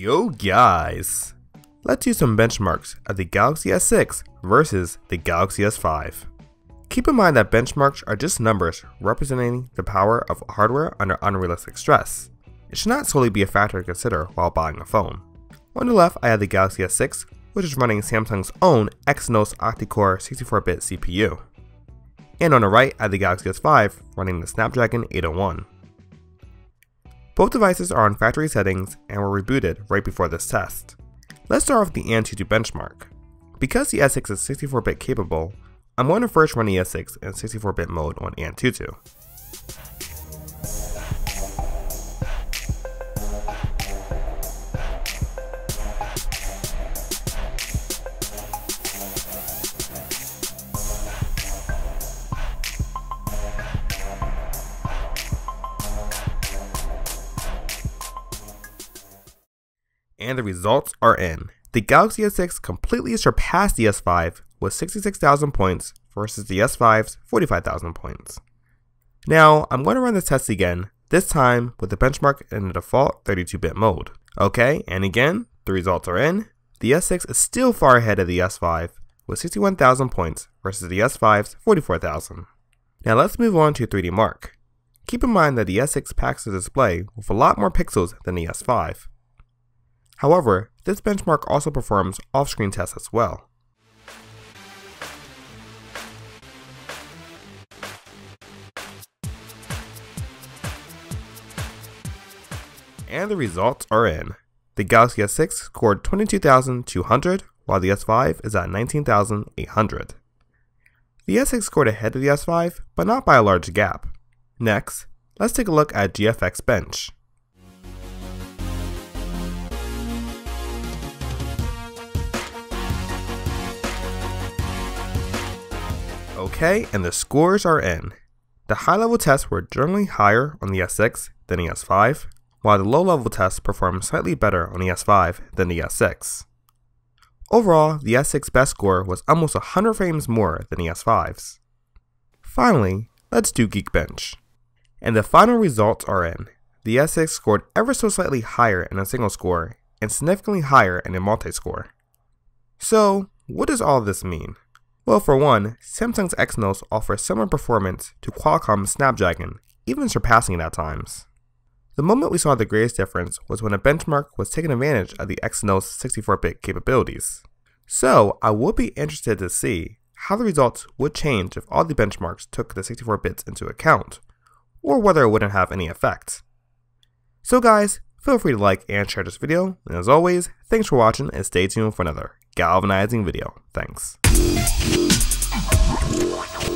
Yo guys! Let's do some benchmarks of the Galaxy S6 versus the Galaxy S5. Keep in mind that benchmarks are just numbers representing the power of hardware under unrealistic stress. It should not solely be a factor to consider while buying a phone. On the left I have the Galaxy S6, which is running Samsung's own Exynos octa-core 64-bit CPU. And on the right I have the Galaxy S5 running the Snapdragon 801. Both devices are on factory settings and were rebooted right before this test. Let's start off with the Antutu benchmark. Because the S6 is 64-bit capable, I'm going to first run the S6 in 64-bit mode on Antutu. And the results are in. The Galaxy S6 completely surpassed the S5 with 66,000 points versus the S5's 45,000 points. Now, I'm going to run the test again, this time with the benchmark in the default 32-bit mode. Okay, and again, the results are in. The S6 is still far ahead of the S5 with 61,000 points versus the S5's 44,000. Now let's move on to 3D Mark. Keep in mind that the S6 packs a display with a lot more pixels than the S5. However, this benchmark also performs off-screen tests as well. And the results are in. The Galaxy S6 scored 22,200, while the S5 is at 19,800. The S6 scored ahead of the S5, but not by a large gap. Next, let's take a look at GFX Bench. Okay, and the scores are in. The high level tests were generally higher on the S6 than the S5, while the low level tests performed slightly better on the S5 than the S6. Overall, the S6 best score was almost 100 frames more than the S5's. Finally, let's do Geekbench. And the final results are in. The S6 scored ever so slightly higher in a single score and significantly higher in a multi-score. So, what does all this mean? Well, for one, Samsung's Exynos offers similar performance to Qualcomm's Snapdragon, even surpassing it at times. The moment we saw the greatest difference was when a benchmark was taking advantage of the Exynos 64-bit capabilities. So, I would be interested to see how the results would change if all the benchmarks took the 64 bits into account, or whether it wouldn't have any effect. So guys, feel free to like and share this video, and as always, thanks for watching and stay tuned for another galvanizing video. Thanks. あっ!